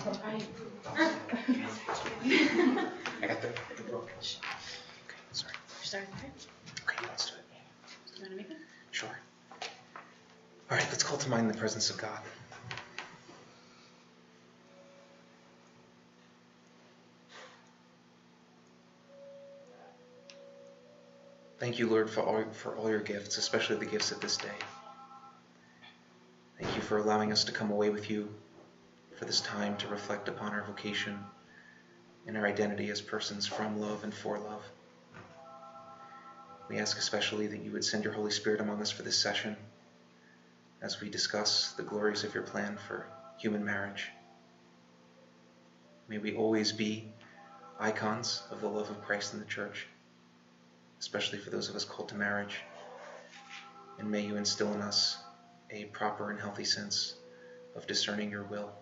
I got the, the book. Okay, sorry. Start there. Okay, let's do it. You want to make it? Sure. All right, let's call to mind the presence of God. Thank you, Lord, for all, for all your gifts, especially the gifts of this day. Thank you for allowing us to come away with you for this time to reflect upon our vocation and our identity as persons from love and for love. We ask especially that you would send your Holy Spirit among us for this session as we discuss the glories of your plan for human marriage. May we always be icons of the love of Christ in the church, especially for those of us called to marriage. And may you instill in us a proper and healthy sense of discerning your will.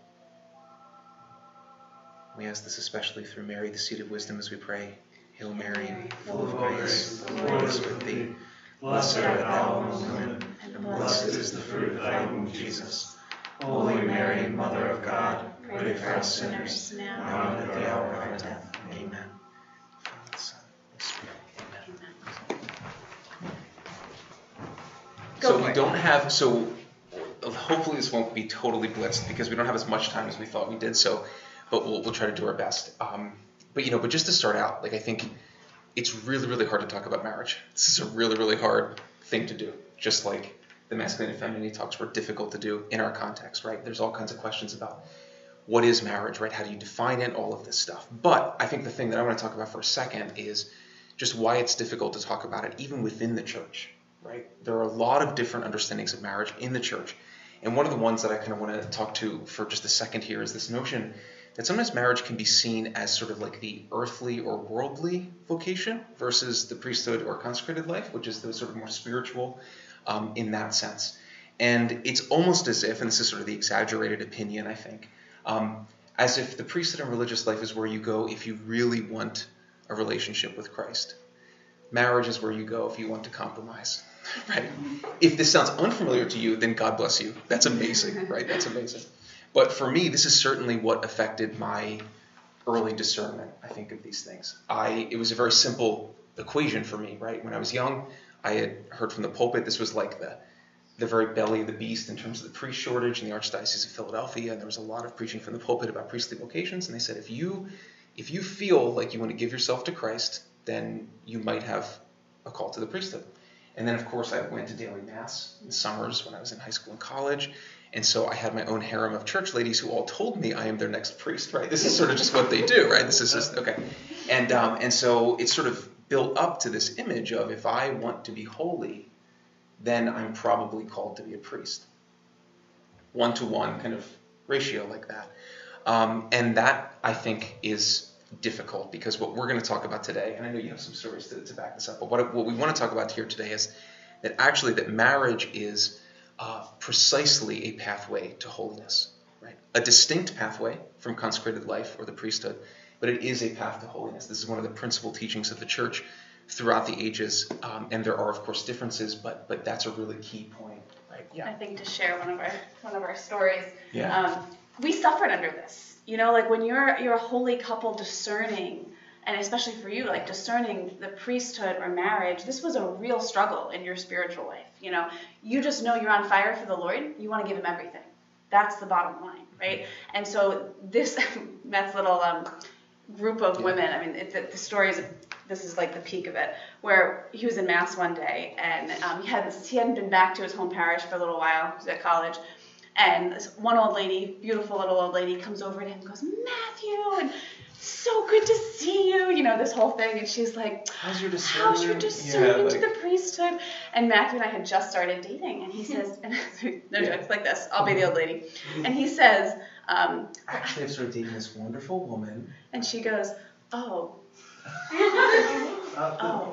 We ask this especially through Mary, the seat of wisdom, as we pray. Hail Mary, full of grace, the Lord is with thee. Blessed art thou among women, and blessed is the fruit of thy womb, Jesus. Holy Mary, Mother of God, pray for us sinners, now and at the hour of our death. Amen. Father, Son, Holy Spirit. Amen. Go So we don't have, so hopefully this won't be totally blitzed because we don't have as much time as we thought we did, so, but we'll, we'll try to do our best. Um, but you know, but just to start out, like I think it's really, really hard to talk about marriage. This is a really, really hard thing to do. Just like the masculine and femininity talks were difficult to do in our context, right? There's all kinds of questions about what is marriage, right? How do you define it? All of this stuff. But I think the thing that I want to talk about for a second is just why it's difficult to talk about it, even within the church, right? There are a lot of different understandings of marriage in the church. And one of the ones that I kind of want to talk to for just a second here is this notion that sometimes marriage can be seen as sort of like the earthly or worldly vocation versus the priesthood or consecrated life, which is the sort of more spiritual um, in that sense. And it's almost as if, and this is sort of the exaggerated opinion, I think, um, as if the priesthood and religious life is where you go if you really want a relationship with Christ. Marriage is where you go if you want to compromise, right? If this sounds unfamiliar to you, then God bless you. That's amazing, right? That's amazing. But for me, this is certainly what affected my early discernment, I think, of these things. I it was a very simple equation for me, right? When I was young, I had heard from the pulpit this was like the the very belly of the beast in terms of the priest shortage in the Archdiocese of Philadelphia, and there was a lot of preaching from the pulpit about priestly vocations. And they said if you if you feel like you want to give yourself to Christ, then you might have a call to the priesthood. And then, of course, I went to daily mass in summers when I was in high school and college. And so I had my own harem of church ladies who all told me I am their next priest, right? This is sort of just what they do, right? This is just, okay. And, um, and so it's sort of built up to this image of if I want to be holy, then I'm probably called to be a priest. One to one kind of ratio like that. Um, and that, I think, is difficult because what we're going to talk about today, and I know you have some stories to, to back this up, but what, what we want to talk about here today is that actually that marriage is uh, precisely a pathway to holiness, right? A distinct pathway from consecrated life or the priesthood, but it is a path to holiness. This is one of the principal teachings of the church throughout the ages, um, and there are of course differences, but but that's a really key point, right? I think to share one of our one of our stories. Yeah. Um, we suffered under this. You know, like when you're you're a holy couple discerning, and especially for you, like discerning the priesthood or marriage, this was a real struggle in your spiritual life. You know, you just know you're on fire for the Lord. You want to give Him everything. That's the bottom line, right? And so this Matt's little um, group of Yeah. women. I mean, it, the, the story is this is like the peak of it, where he was in mass one day and um, he hadn't he hadn't been back to his home parish for a little while. He was at college, and this one old lady, beautiful little old lady, comes over to him and goes, Matthew, and so good to see you. You know this whole thing, and she's like, How's your discernment? How's your discernment Yeah, to the priesthood? And Matthew and I had just started dating, and he says, and no jokes like this. I'll be the old lady, and he says, um, Actually, I've started dating this wonderful woman. and she goes, Oh, oh.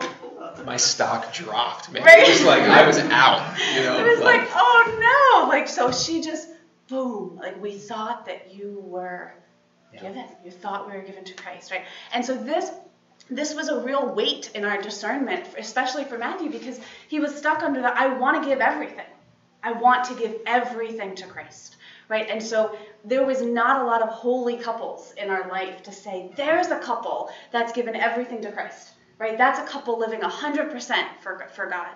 My stock dropped, man. Right. It was like I was out, you know. It was like, oh no! Like so, she just boom. Like we thought that you were Yeah. Given. You thought we were given to Christ, right? And so this this was a real weight in our discernment, especially for Matthew, because he was stuck under the I want to give everything. I want to give everything to Christ, right? And so there was not a lot of holy couples in our life to say, there's a couple that's given everything to Christ, right? That's a couple living 100% for, for God.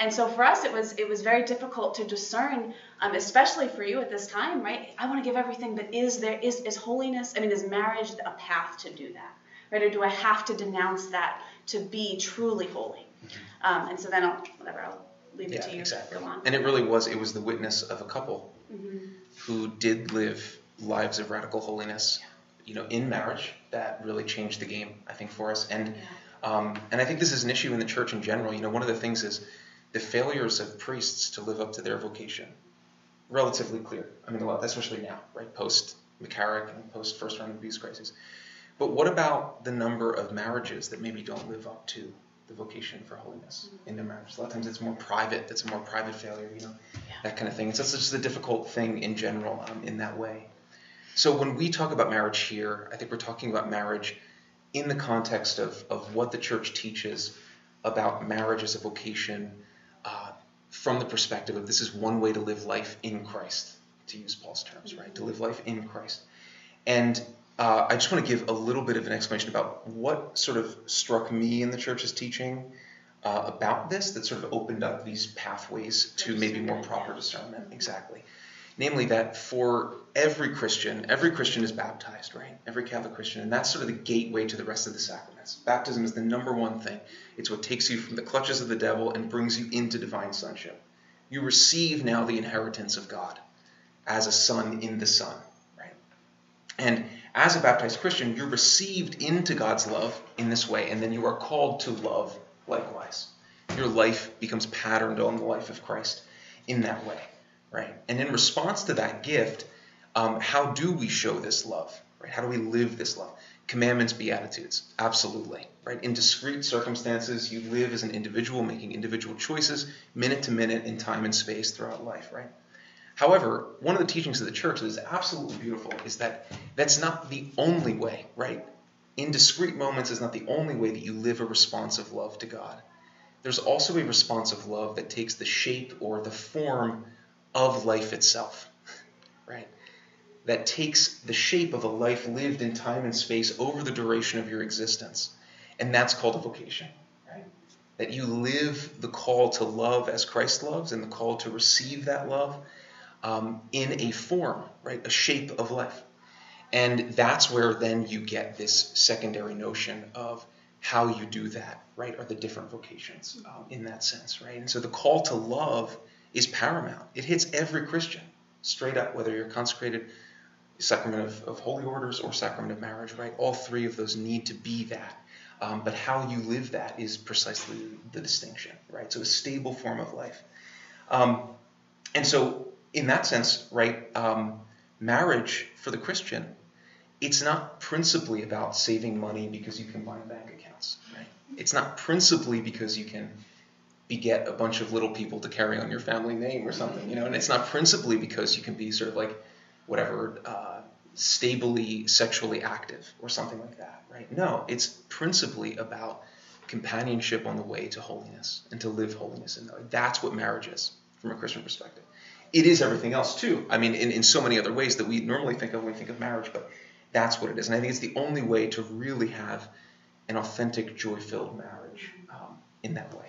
And so for us, it was it was very difficult to discern, um, especially for you at this time, right? I want to give everything, but is there is is holiness? I mean, is marriage a path to do that, right? Or do I have to denounce that to be truly holy? Mm-hmm. Um, and so then I'll whatever I'll leave it yeah, to you. Exactly. And it really was it was the witness of a couple mm-hmm. who did live lives of radical holiness, yeah. you know, in marriage that really changed the game, I think, for us. And yeah. um, and I think this is an issue in the church in general. You know, one of the things is the failures of priests to live up to their vocation relatively clear. I mean, a lot, especially now, right? Post McCarrick and post first round of abuse crisis. But what about the number of marriages that maybe don't live up to the vocation for holiness mm-hmm. in their marriage? A lot of times it's more private. It's a more private failure, you know, yeah. that kind of thing. It's just a difficult thing in general um, in that way. So when we talk about marriage here, I think we're talking about marriage in the context of, of what the church teaches about marriage as a vocation from the perspective of this is one way to live life in Christ, to use Paul's terms, right? To live life in Christ. And uh, I just want to give a little bit of an explanation about what sort of struck me in the church's teaching uh, about this that sort of opened up these pathways to maybe more proper discernment. Exactly. Namely, that for every Christian, every Christian is baptized, right? Every Catholic Christian, and that's sort of the gateway to the rest of the sacraments. Baptism is the number one thing. It's what takes you from the clutches of the devil and brings you into divine sonship. You receive now the inheritance of God as a son in the Son, right? And as a baptized Christian, you're received into God's love in this way, and then you are called to love likewise. Your life becomes patterned on the life of Christ in that way right? And in response to that gift, um, how do we show this love, right? How do we live this love? Commandments, beatitudes, absolutely, right? In discrete circumstances, you live as an individual, making individual choices, minute to minute, in time and space throughout life, right? However, one of the teachings of the church that is absolutely beautiful is that that's not the only way, right? In discrete moments is not the only way that you live a responsive love to God. There's also a responsive love that takes the shape or the form of life itself, right? That takes the shape of a life lived in time and space over the duration of your existence. And that's called a vocation? That you live the call to love as Christ loves and the call to receive that love um, in a form, right? A shape of life. And that's where then you get this secondary notion of how you do that, right? Are the different vocations um, in that sense, right? And so the call to love is paramount. It hits every Christian straight up, whether you're consecrated, sacrament of, of holy orders, or sacrament of marriage, right? All three of those need to be that. Um, but how you live that is precisely the distinction, right? So a stable form of life. Um, and so, in that sense, right, um, marriage for the Christian, it's not principally about saving money because you can buy bank accounts, right? It's not principally because you can beget a bunch of little people to carry on your family name or something, you know. And it's not principally because you can be sort of like whatever uh, stably sexually active or something like that, right? No, it's principally about companionship on the way to holiness and to live holiness in that. That's what marriage is from a Christian perspective. It is everything else too. I mean, in, in so many other ways that we normally think of when we think of marriage, but that's what it is. And I think it's the only way to really have an authentic, joy-filled marriage um, in that way.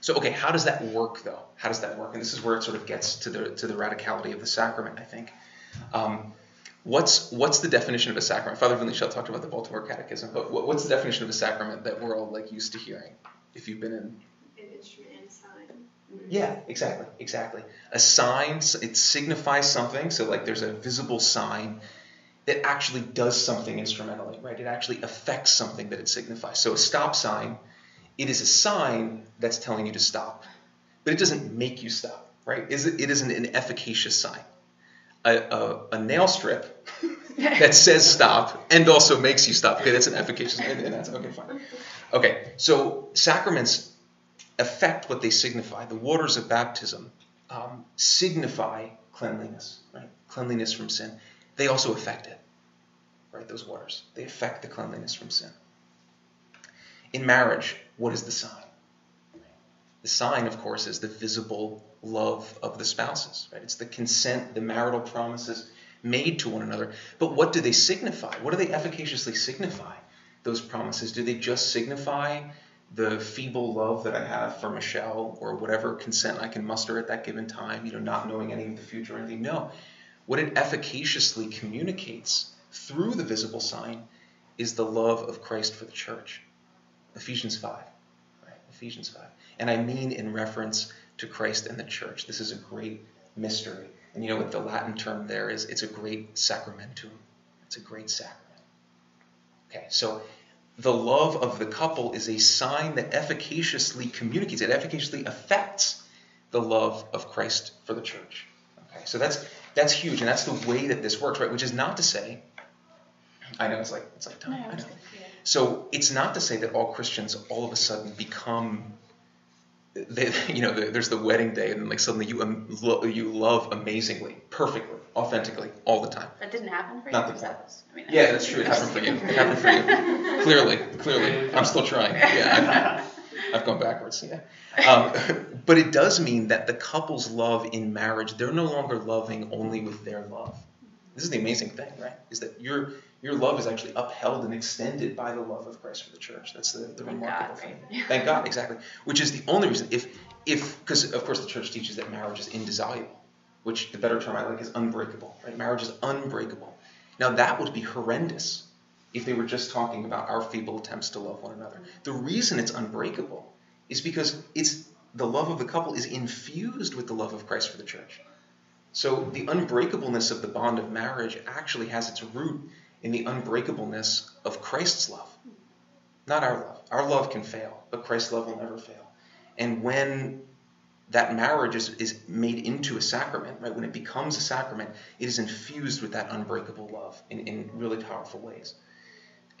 So okay, how does that work though? How does that work? And this is where it sort of gets to the to the radicality of the sacrament, I think. Um, what's what's the definition of a sacrament? Father Lieshout talked about the Baltimore Catechism, but what, what's the definition of a sacrament that we're all like used to hearing? If you've been in an instrument and sign. Yeah, exactly, exactly. A sign it signifies something. So like there's a visible sign that actually does something instrumentally, right? It actually affects something that it signifies. So a stop sign it is a sign that's telling you to stop, but it doesn't make you stop, right? It isn't an efficacious sign. A, a, a nail strip that says stop and also makes you stop. Okay, that's an efficacious. And that's okay, fine. Okay, so sacraments affect what they signify. The waters of baptism um, signify cleanliness, right? Cleanliness from sin. They also affect it, right? Those waters. They affect the cleanliness from sin. In marriage, what is the sign? The sign, of course, is the visible love of the spouses, right? It's the consent, the marital promises made to one another. But what do they signify? What do they efficaciously signify? Those promises? Do they just signify the feeble love that I have for Michelle or whatever consent I can muster at that given time, you know, not knowing any of the future or anything? No. What it efficaciously communicates through the visible sign is the love of Christ for the church. Ephesians 5. Ephesians 5. And I mean in reference to Christ and the church. This is a great mystery. And you know what the Latin term there is? It's a great sacramentum. It's a great sacrament. Okay, so the love of the couple is a sign that efficaciously communicates, it efficaciously affects the love of Christ for the church. Okay, so that's that's huge, and that's the way that this works, right? Which is not to say, I know it's like it's like time. I know. So it's not to say that all Christians all of a sudden become they, you know, there's the wedding day, and like suddenly you um, lo- you love amazingly, perfectly, authentically, all the time. That didn't happen for you. Not the point. that was- I mean, Yeah, that's true. It happened for you. It happened for you. Clearly, clearly, I'm still trying. Yeah, I've, I've gone backwards. Yeah, um, but it does mean that the couple's love in marriage, they're no longer loving only with their love. This is the amazing thing, right? Is that your your love is actually upheld and extended by the love of Christ for the church. That's the, the Thank remarkable God, thing. right? Thank God, exactly. Which is the only reason. If if because of course the church teaches that marriage is indissoluble, which the better term I like is unbreakable. Right? Marriage is unbreakable. Now that would be horrendous if they were just talking about our feeble attempts to love one another. The reason it's unbreakable is because it's the love of the couple is infused with the love of Christ for the church. So the unbreakableness of the bond of marriage actually has its root in the unbreakableness of Christ's love. Not our love. Our love can fail, but Christ's love will never fail. And when that marriage is, is made into a sacrament, right? When it becomes a sacrament, it is infused with that unbreakable love in, in really powerful ways.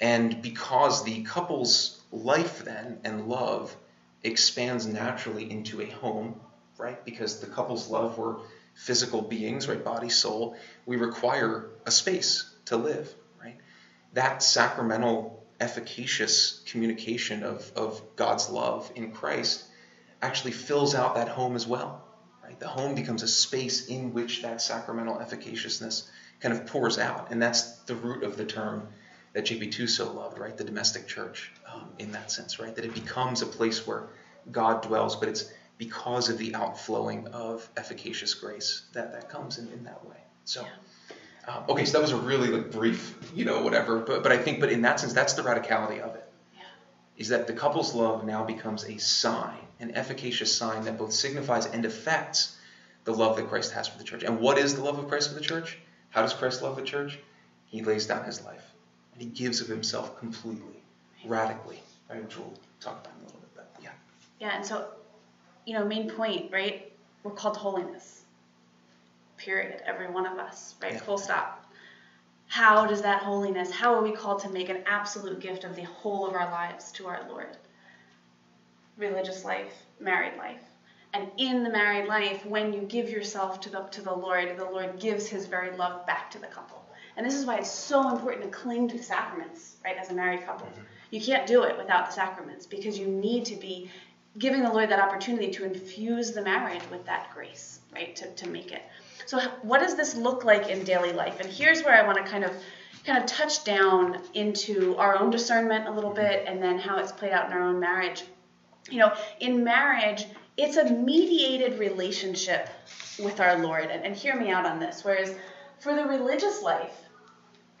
And because the couple's life then and love expands naturally into a home, right? Because the couple's love were physical beings, right? Body, soul. We require a space to live? That sacramental, efficacious communication of, of God's love in Christ actually fills out that home as well, right? The home becomes a space in which that sacramental efficaciousness kind of pours out. And that's the root of the term that JP2 so loved, right? The domestic church um, in that sense, right? That it becomes a place where God dwells, but it's because of the outflowing of efficacious grace that that comes in, in that way. So, um, okay, so that was a really like brief, you know, whatever. But but I think, but in that sense, that's the radicality of it. Yeah. Is that the couple's love now becomes a sign, an efficacious sign that both signifies and affects the love that Christ has for the church. And what is the love of Christ for the church? How does Christ love the church? He lays down his life. And he gives of himself completely, radically, right? Which we'll talk about in a little bit. But yeah. Yeah, and so, you know, main point, right? We're called to holiness. Period. Every one of us, right? Yeah. Full stop. How does that holiness, how are we called to make an absolute gift of the whole of our lives to our Lord? Religious life, married life. And in the married life, when you give yourself to the, to the Lord, the Lord gives his very love back to the couple. And this is why it's so important to cling to the sacraments, right, as a married couple. Mm-hmm. You can't do it without the sacraments because you need to be giving the Lord that opportunity to infuse the marriage with that grace, right, to, to make it. So what does this look like in daily life? And here's where I want to kind of kind of touch down into our own discernment a little bit and then how it's played out in our own marriage. You know, in marriage, it's a mediated relationship with our Lord. And, and hear me out on this. Whereas for the religious life,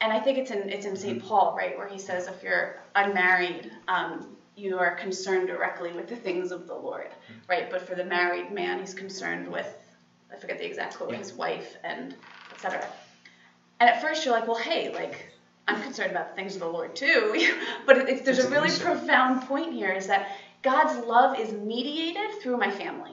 and I think it's in it's in St. Paul, right, where he says if you're unmarried, um, you are concerned directly with the things of the Lord, right? But for the married man, he's concerned with I forget the exact quote, Yeah. his wife and etc. And at first you're like, well, hey, like I'm concerned about the things of the Lord too. but it, it, there's It's a really profound point here is that God's love is mediated through my family.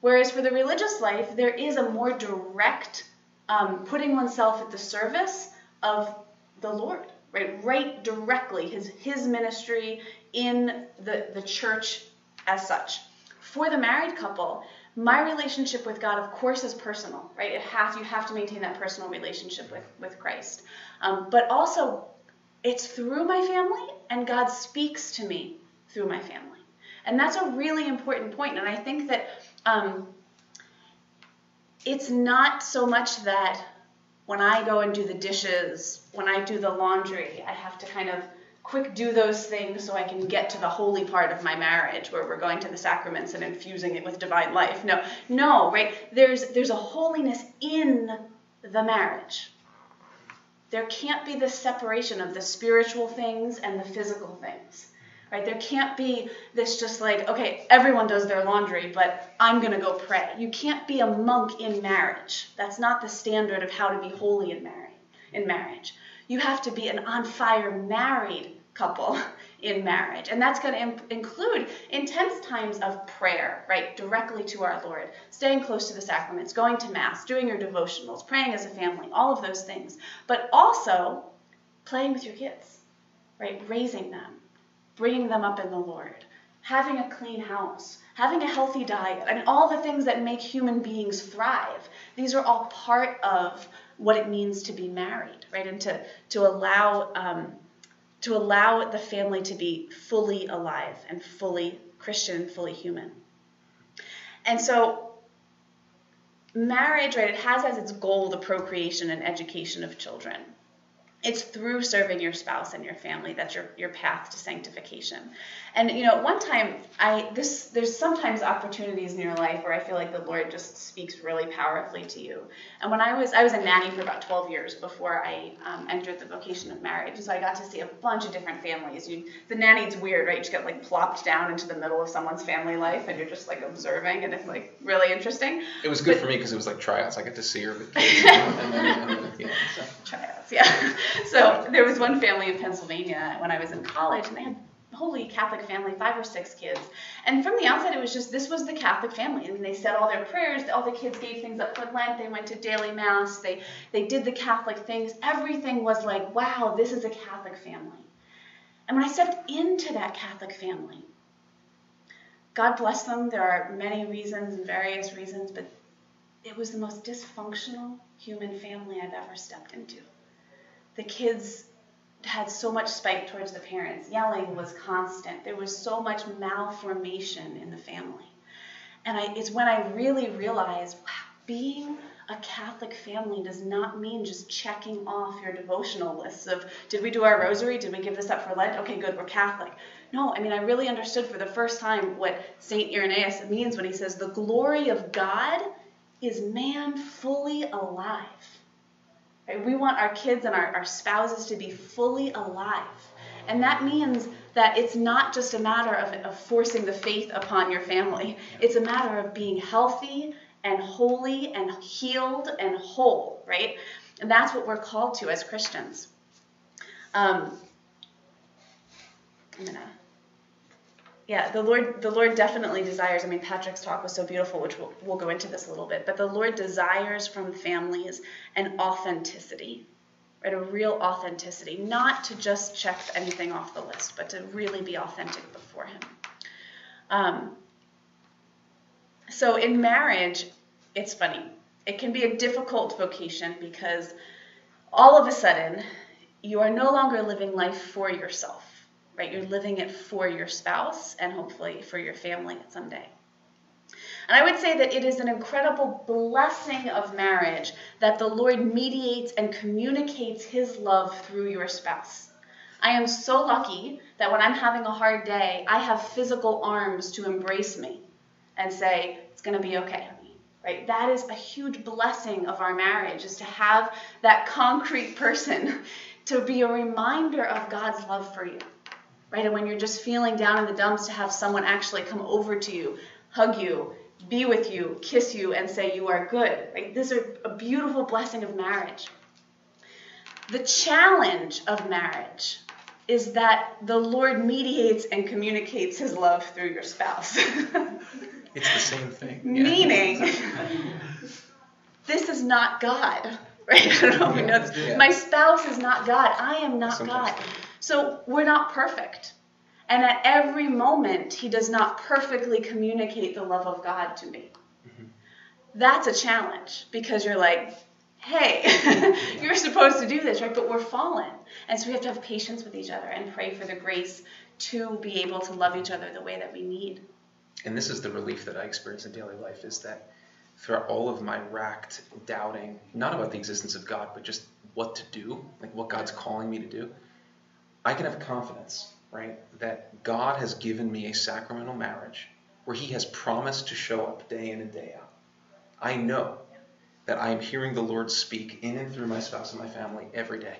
Whereas for the religious life, there is a more direct um, putting oneself at the service of the Lord, right? Right directly, his his ministry in the, the church as such. For the married couple, my relationship with God, of course, is personal, right? It has you have to maintain that personal relationship with with Christ, um, but also it's through my family, and God speaks to me through my family. And that's a really important point. And I think that um, it's not so much that when I go and do the dishes, when I do the laundry, I have to kind of quick do those things so I can get to the holy part of my marriage where we're going to the sacraments and infusing it with divine life. No, no, right? There's there's a holiness in the marriage. There can't be this separation of the spiritual things and the physical things. Right? There can't be this just like, okay, everyone does their laundry, but I'm going to go pray. You can't be a monk in marriage. That's not the standard of how to be holy in marriage. In marriage. You have to be an on fire married couple in marriage. And that's going to include intense times of prayer, right? Directly to our Lord, staying close to the sacraments, going to Mass, doing your devotionals, praying as a family, all of those things. But also playing with your kids, right? Raising them, bringing them up in the Lord, having a clean house, having a healthy diet, mean, all the things that make human beings thrive. These are all part of what it means to be married, right? And to, to allow. Um, to allow the family to be fully alive and fully Christian fully human. And so marriage, right, it has as its goal the procreation and education of children. It's through serving your spouse and your family that's your, your path to sanctification. And you know, one time I this there's sometimes opportunities in your life where I feel like the Lord just speaks really powerfully to you. And when I was I was a nanny for about 12 years before I um, entered the vocation of marriage, so I got to see a bunch of different families. You, the nanny's weird, right? You just get like plopped down into the middle of someone's family life, and you're just like observing, and it's like really interesting. It was good But- for me because it was like tryouts. I got to see her with kids. and then, and then, yeah, so. tryouts, yeah. So there was one family in Pennsylvania when I was in college, and they had holy Catholic family, five or six kids. And from the outset, it was just this was the Catholic family. I mean, they said all their prayers. All the kids gave things up for Lent. They went to daily mass. They they did the Catholic things. Everything was like, wow, this is a Catholic family. And when I stepped into that Catholic family, God bless them. There are many reasons and various reasons, but it was the most dysfunctional human family I've ever stepped into. The kids had so much spite towards the parents. Yelling was constant. There was so much malformation in the family. And I, it's when I really realized, wow, being a Catholic family does not mean just checking off your devotional lists of did we do our rosary? Did we give this up for Lent? Okay, good, we're Catholic. No, I mean, I really understood for the first time what St. Irenaeus means when he says, the glory of God is man fully alive. Right? We want our kids and our, our spouses to be fully alive. And that means that it's not just a matter of, of forcing the faith upon your family, it's a matter of being healthy and holy and healed and whole, right? And that's what we're called to as Christians. Um, I'm gonna yeah, the Lord, the Lord definitely desires. I mean, Patrick's talk was so beautiful, which we'll, we'll go into this a little bit. But the Lord desires from families an authenticity, right? A real authenticity, not to just check anything off the list, but to really be authentic before Him. Um, so in marriage, it's funny. It can be a difficult vocation because all of a sudden, you are no longer living life for yourself right? You're living it for your spouse and hopefully for your family someday. And I would say that it is an incredible blessing of marriage that the Lord mediates and communicates his love through your spouse. I am so lucky that when I'm having a hard day, I have physical arms to embrace me and say, it's going to be okay. Right? That is a huge blessing of our marriage is to have that concrete person to be a reminder of God's love for you right? And when you're just feeling down in the dumps, to have someone actually come over to you, hug you, be with you, kiss you, and say you are good. Right? These are a beautiful blessing of marriage. The challenge of marriage is that the Lord mediates and communicates his love through your spouse. It's the same thing. yeah. Meaning, this is not God, right? I don't know if you know this. Yeah. My spouse is not God. I am not Sometimes. God. So we're not perfect. And at every moment, he does not perfectly communicate the love of God to me. Mm-hmm. That's a challenge because you're like, hey, you're supposed to do this, right? But we're fallen. And so we have to have patience with each other and pray for the grace to be able to love each other the way that we need. And this is the relief that I experience in daily life is that throughout all of my racked doubting, not about the existence of God, but just what to do, like what God's calling me to do, I can have confidence, right, that God has given me a sacramental marriage where He has promised to show up day in and day out. I know that I am hearing the Lord speak in and through my spouse and my family every day.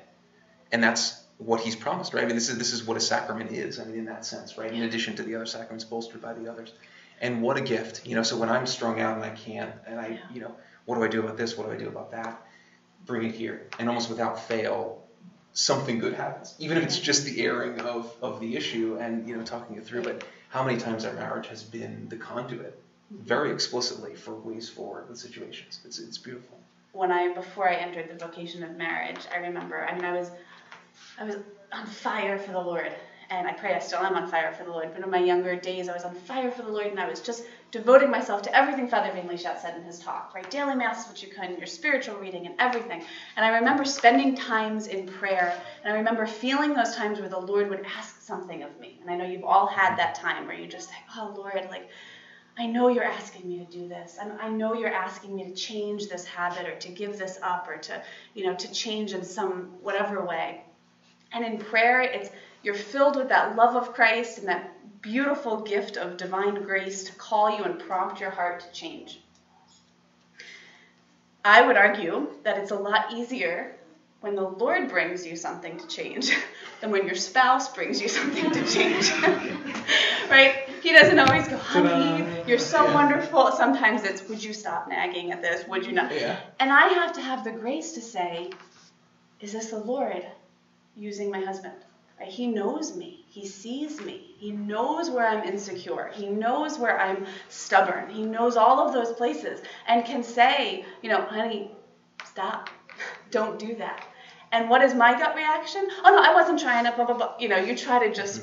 And that's what he's promised, right? I mean, this is this is what a sacrament is. I mean, in that sense, right? In addition to the other sacraments bolstered by the others, and what a gift, you know. So when I'm strung out and I can't, and I, you know, what do I do about this? What do I do about that? Bring it here, and almost without fail, something good happens, even if it's just the airing of of the issue and you know talking it through. But how many times our marriage has been the conduit, mm-hmm. very explicitly, for ways forward with situations. It's it's beautiful. When I before I entered the vocation of marriage, I remember. I mean, I was I was on fire for the Lord. And I pray I still am on fire for the Lord. But in my younger days, I was on fire for the Lord, and I was just devoting myself to everything Father Van Lieshout said in his talk, right? Daily Mass, which you can, your spiritual reading, and everything. And I remember spending times in prayer, and I remember feeling those times where the Lord would ask something of me. And I know you've all had that time where you just say, oh, Lord, like, I know you're asking me to do this. and I know you're asking me to change this habit or to give this up or to, you know, to change in some whatever way. And in prayer, it's you're filled with that love of Christ and that beautiful gift of divine grace to call you and prompt your heart to change. I would argue that it's a lot easier when the Lord brings you something to change than when your spouse brings you something to change. right? He doesn't always go, honey, you're so yeah. wonderful. Sometimes it's, would you stop nagging at this? Would you not? Yeah. And I have to have the grace to say, is this the Lord? using my husband. He knows me. He sees me. He knows where I'm insecure. He knows where I'm stubborn. He knows all of those places and can say, you know, honey, stop. Don't do that. And what is my gut reaction? Oh no, I wasn't trying to blah blah blah. You know, you try to just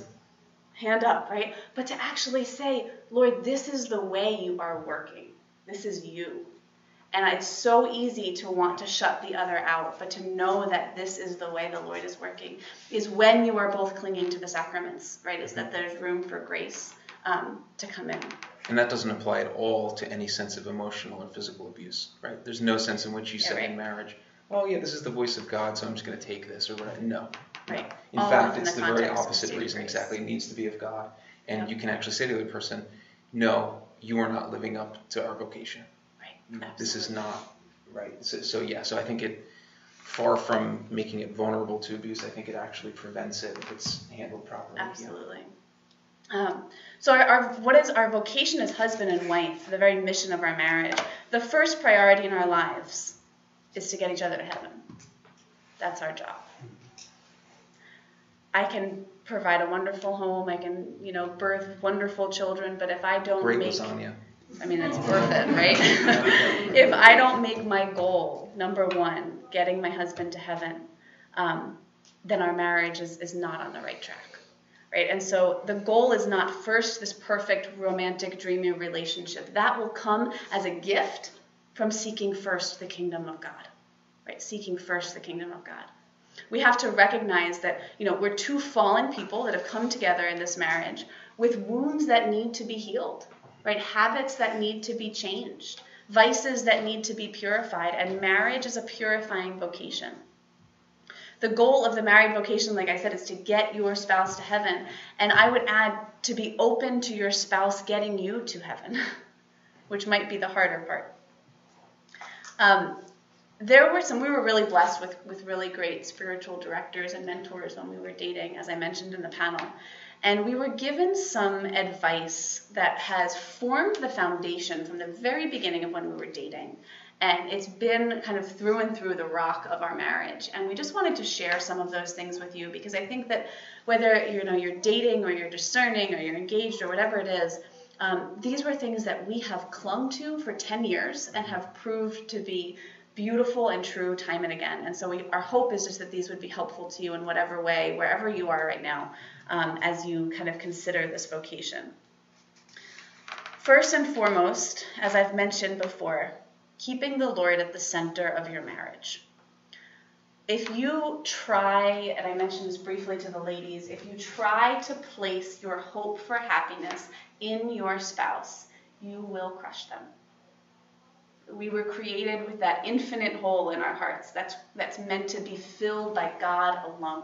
hand up, right? But to actually say, Lord, this is the way you are working. This is you. And it's so easy to want to shut the other out, but to know that this is the way the Lord is working is when you are both clinging to the sacraments, right? Is that there's room for grace um, to come in. And that doesn't apply at all to any sense of emotional or physical abuse, right? There's no sense in which you yeah, say right. in marriage, oh, yeah, this is the voice of God, so I'm just going to take this or whatever. No. Right. In all fact, it's the, the very opposite reason exactly. It needs to be of God. And yeah. you can actually say to the other person, no, you are not living up to our vocation this is not right. So, so, yeah, so I think it, far from making it vulnerable to abuse, I think it actually prevents it if it's handled properly. Absolutely. Yeah. Um, so our, our, what is our vocation as husband and wife, the very mission of our marriage? The first priority in our lives is to get each other to heaven. That's our job. I can provide a wonderful home. I can, you know, birth wonderful children. But if I don't Great make lasagna. I mean, it's worth it, right? if I don't make my goal, number one, getting my husband to heaven, um, then our marriage is, is not on the right track. Right? And so the goal is not first this perfect romantic dreamy relationship. That will come as a gift from seeking first the kingdom of God. Right? Seeking first the kingdom of God. We have to recognize that, you know, we're two fallen people that have come together in this marriage with wounds that need to be healed right? Habits that need to be changed, vices that need to be purified, and marriage is a purifying vocation. The goal of the married vocation, like I said, is to get your spouse to heaven. And I would add to be open to your spouse getting you to heaven, which might be the harder part. Um, there were some, we were really blessed with, with really great spiritual directors and mentors when we were dating, as I mentioned in the panel. And we were given some advice that has formed the foundation from the very beginning of when we were dating. And it's been kind of through and through the rock of our marriage. And we just wanted to share some of those things with you because I think that whether you know you're dating or you're discerning or you're engaged or whatever it is, um, these were things that we have clung to for 10 years and have proved to be beautiful and true time and again. And so we, our hope is just that these would be helpful to you in whatever way, wherever you are right now um, as you kind of consider this vocation. First and foremost, as I've mentioned before, keeping the Lord at the center of your marriage. if you try, and I mentioned this briefly to the ladies, if you try to place your hope for happiness in your spouse, you will crush them. We were created with that infinite hole in our hearts that's, that's meant to be filled by God alone.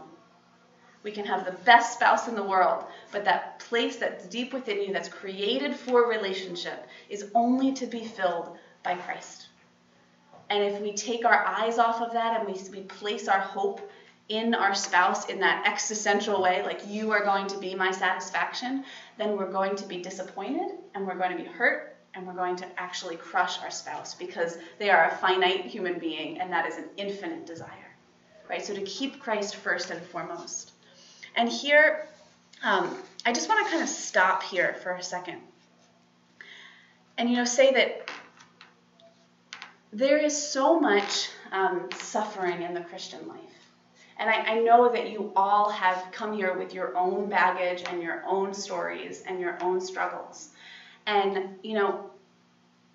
We can have the best spouse in the world, but that place that's deep within you that's created for relationship is only to be filled by Christ. And if we take our eyes off of that and we, we place our hope in our spouse in that existential way, like you are going to be my satisfaction, then we're going to be disappointed and we're going to be hurt and we're going to actually crush our spouse because they are a finite human being and that is an infinite desire. Right? So to keep Christ first and foremost. And here, um, I just want to kind of stop here for a second and you know say that there is so much um, suffering in the Christian life. And I, I, know that you all have come here with your own baggage and your own stories and your own struggles. And, you know,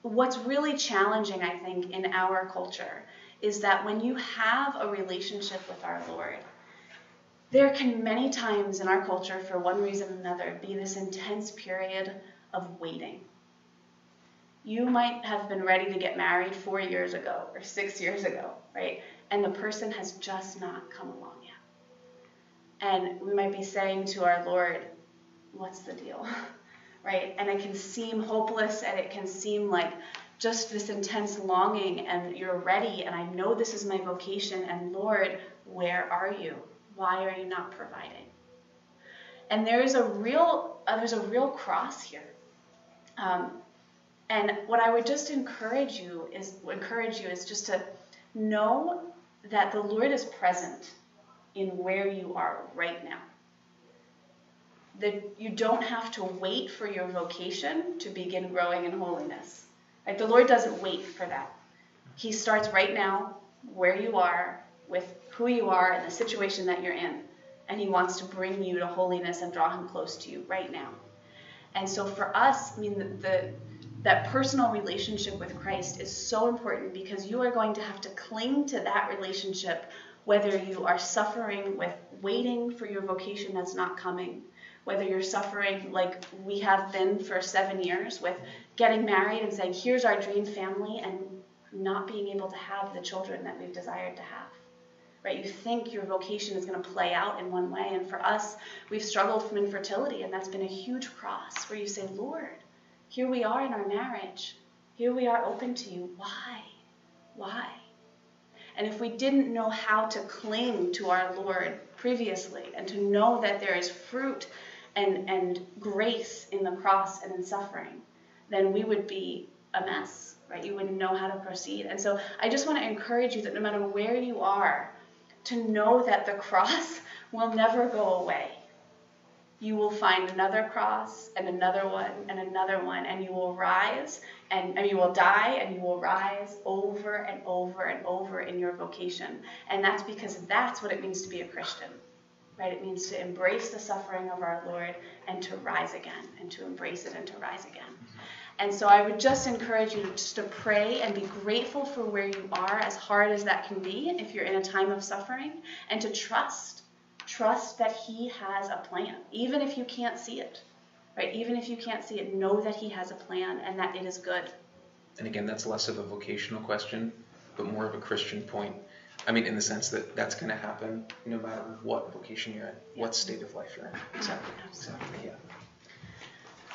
what's really challenging, I think, in our culture is that when you have a relationship with our Lord, there can many times in our culture, for one reason or another, be this intense period of waiting you might have been ready to get married four years ago or six years ago, right? And the person has just not come along yet. And we might be saying to our Lord, What's the deal? right? And it can seem hopeless and it can seem like just this intense longing, and you're ready, and I know this is my vocation, and Lord, where are you? Why are you not providing? And there is a real, uh, there's a real cross here. Um, and what I would just encourage you is encourage you is just to know that the Lord is present in where you are right now. That you don't have to wait for your vocation to begin growing in holiness. Right? The Lord doesn't wait for that. He starts right now where you are with who you are and the situation that you're in. And he wants to bring you to holiness and draw him close to you right now. And so for us, I mean, the, the that personal relationship with Christ is so important because you are going to have to cling to that relationship whether you are suffering with waiting for your vocation that's not coming, whether you're suffering like we have been for seven years with getting married and saying, here's our dream family, and not being able to have the children that we've desired to have. Right? You think your vocation is going to play out in one way. And for us, we've struggled from infertility, and that's been a huge cross where you say, Lord, here we are in our marriage. Here we are open to you. Why? Why? And if we didn't know how to cling to our Lord previously and to know that there is fruit and, and grace in the cross and in suffering, then we would be a mess, right? You wouldn't know how to proceed. And so I just want to encourage you that no matter where you are, to know that the cross will never go away you will find another cross and another one and another one, and you will rise and, and you will die and you will rise over and over and over in your vocation. And that's because that's what it means to be a Christian, right? It means to embrace the suffering of our Lord and to rise again, and to embrace it and to rise again. And so I would just encourage you just to pray and be grateful for where you are, as hard as that can be if you're in a time of suffering, and to trust Trust that He has a plan, even if you can't see it. Right? Even if you can't see it, know that He has a plan and that it is good. And again, that's less of a vocational question, but more of a Christian point. I mean, in the sense that that's going to happen no matter what vocation you're in, yeah. what state of life you're in. Exactly. Exactly. Yeah.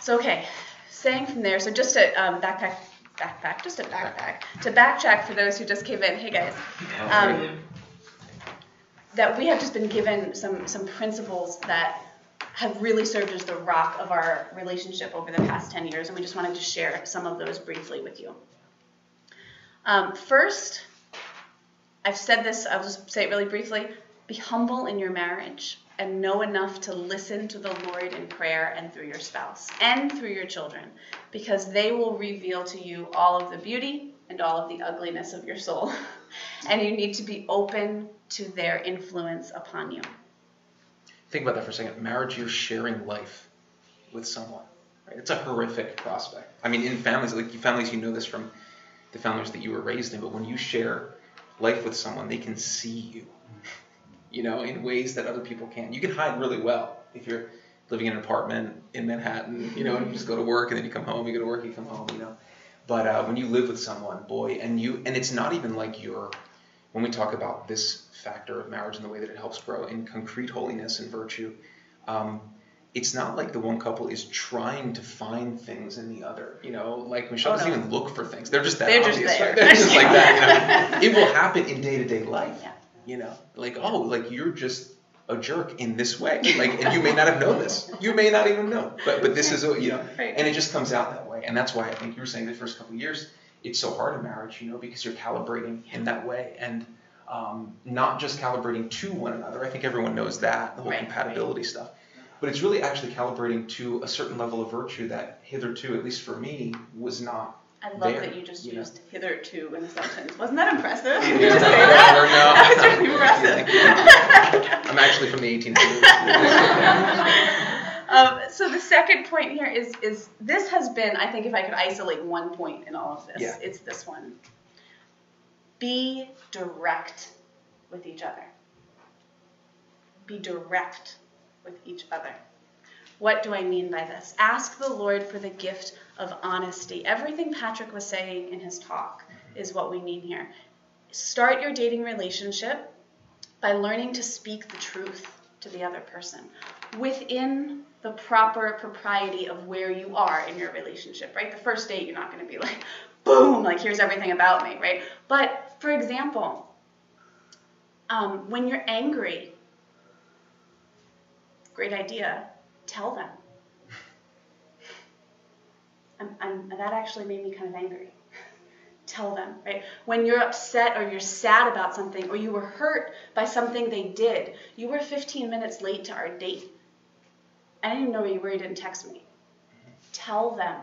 So okay, saying from there. So just to um, backpack, backpack, just a backpack to backtrack for those who just came in. Hey guys. Um, that we have just been given some some principles that have really served as the rock of our relationship over the past 10 years, and we just wanted to share some of those briefly with you. Um, first, I've said this, I'll just say it really briefly be humble in your marriage and know enough to listen to the Lord in prayer and through your spouse and through your children, because they will reveal to you all of the beauty and all of the ugliness of your soul. and you need to be open to their influence upon you. Think about that for a second. Marriage, you're sharing life with someone. Right? It's a horrific prospect. I mean, in families, like families, you know this from the families that you were raised in, but when you share life with someone, they can see you. you know, in ways that other people can't. You can hide really well if you're living in an apartment in Manhattan, you know, and you just go to work and then you come home, you go to work, you come home, you know. But uh, when you live with someone, boy, and you, and it's not even like you're, when we talk about this factor of marriage and the way that it helps grow in concrete holiness and virtue, um, it's not like the one couple is trying to find things in the other. You know, like Michelle Oh, doesn't no. even look for things. They're just that They're just obvious. there. right? They're just like that. You know? It will happen in day to day life. Yeah. You know, like oh, like you're just a jerk in this way. Like, and you may not have known this. You may not even know. But but this is a- you know, Right. and it just comes out that way. And that's why I think you were saying the first couple of years it's so hard in marriage, you know, because you're calibrating in that way and um, not just calibrating to one another. I think everyone knows that the whole Right, compatibility stuff. But it's really actually calibrating to a certain level of virtue that hitherto, at least for me, was not. I love there, that you just you know? used hitherto in a sentence. Wasn't that impressive? Yeah, Did you say no, that? no, no. That was really Thank impressive. I'm actually from the 1800s. Um, so the second point here is is this has been I think if I could isolate one point in all of this, Yeah. it's this one. Be direct with each other. Be direct with each other. What do I mean by this? Ask the Lord for the gift of honesty. Everything Patrick was saying in his talk is what we mean here. Start your dating relationship by learning to speak the truth to the other person within the proper propriety of where you are in your relationship, right? The first date, you're not going to be like, boom, like here's everything about me, right? But for example, um, when you're angry, great idea, tell them. I'm, I'm, that actually made me kind of angry. Tell them, right? When you're upset or you're sad about something or you were hurt by something they did, you were 15 minutes late to our date. I didn't even know you were, you didn't text me. Mm-hmm. Tell them.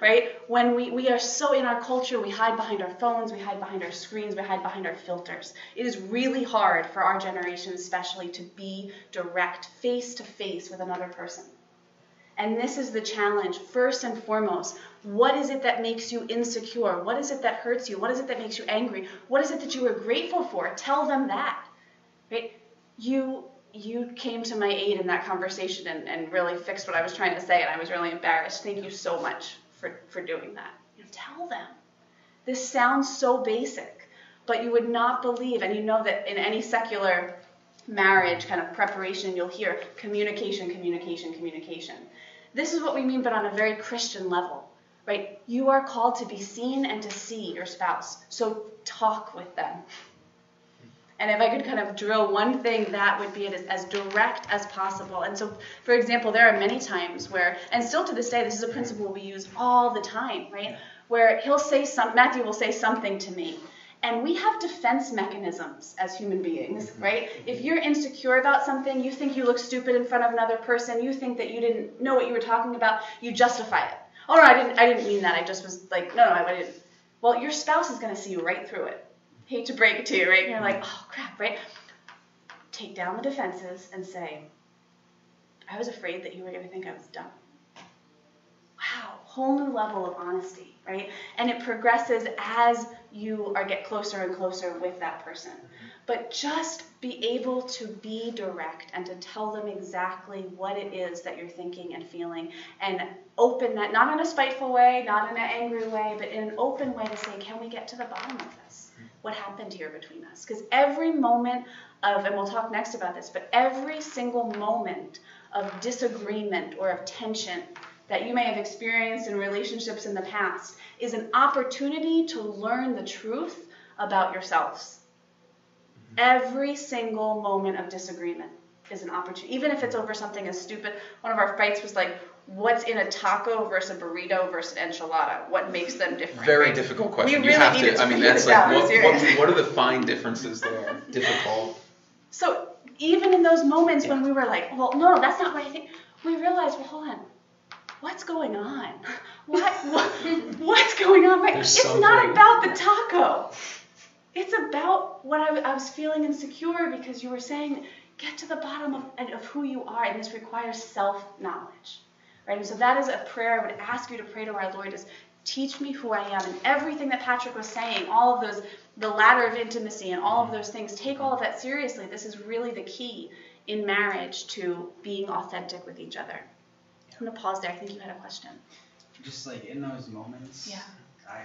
Right? When we, we are so in our culture, we hide behind our phones, we hide behind our screens, we hide behind our filters. It is really hard for our generation, especially, to be direct, face to face with another person. And this is the challenge, first and foremost. What is it that makes you insecure? What is it that hurts you? What is it that makes you angry? What is it that you are grateful for? Tell them that. Right? You you came to my aid in that conversation and, and really fixed what I was trying to say, and I was really embarrassed. Thank you so much for, for doing that. You know, tell them. This sounds so basic, but you would not believe, and you know that in any secular marriage kind of preparation, you'll hear communication, communication, communication. This is what we mean, but on a very Christian level, right? You are called to be seen and to see your spouse. So talk with them. And if I could kind of drill one thing, that would be it as, as direct as possible. And so, for example, there are many times where, and still to this day, this is a principle we use all the time, right? Where he'll say some, Matthew will say something to me, and we have defense mechanisms as human beings, mm-hmm. right? If you're insecure about something, you think you look stupid in front of another person, you think that you didn't know what you were talking about, you justify it. Oh no, I didn't. I didn't mean that. I just was like, no, no, I didn't. Well, your spouse is going to see you right through it. Hate to break it to you, right? And you're mm-hmm. like, oh crap, right? Take down the defenses and say, I was afraid that you were going to think I was dumb. Wow, whole new level of honesty, right? And it progresses as you are get closer and closer with that person. Mm-hmm. But just be able to be direct and to tell them exactly what it is that you're thinking and feeling and open that, not in a spiteful way, not in an angry way, but in an open way to say, can we get to the bottom of this? What happened here between us? Because every moment of, and we'll talk next about this, but every single moment of disagreement or of tension that you may have experienced in relationships in the past is an opportunity to learn the truth about yourselves. Mm-hmm. Every single moment of disagreement is an opportunity, even if it's over something as stupid. One of our fights was like, what's in a taco versus a burrito versus an enchilada? What makes them different? Very right? difficult question. We you really have needed to. I mean, that's like what, what, what are the fine differences there? Difficult. So even in those moments when we were like, well, no, that's not what I think, we realized, well, hold on, what's going on? What, what what's going on? Right? There's it's something. not about the taco. It's about what I, I was feeling insecure because you were saying, get to the bottom of, of who you are, and this requires self-knowledge, right? And so that is a prayer I would ask you to pray to our Lord is teach me who I am, and everything that Patrick was saying, all of those the ladder of intimacy and all of those things. Take all of that seriously. This is really the key in marriage to being authentic with each other. I'm gonna pause there. I think you had a question. Just like in those moments, Yeah. I,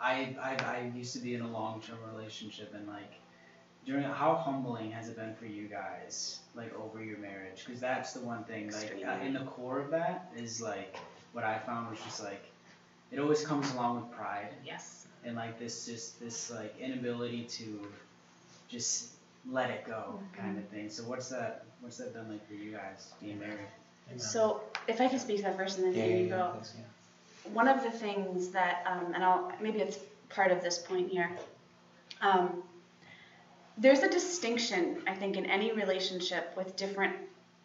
I, I, I used to be in a long-term relationship and like during how humbling has it been for you guys like over your marriage because that's the one thing like uh, in the core of that is like what i found was just like it always comes along with pride Yes. and like this just this like inability to just let it go kind of thing so what's that what's that done like for you guys being married So if I can speak to that first and then Yeah, you yeah, yeah, go. please, yeah. one of the things that, um, and I'll maybe it's part of this point here. Um, there's a distinction, I think, in any relationship with different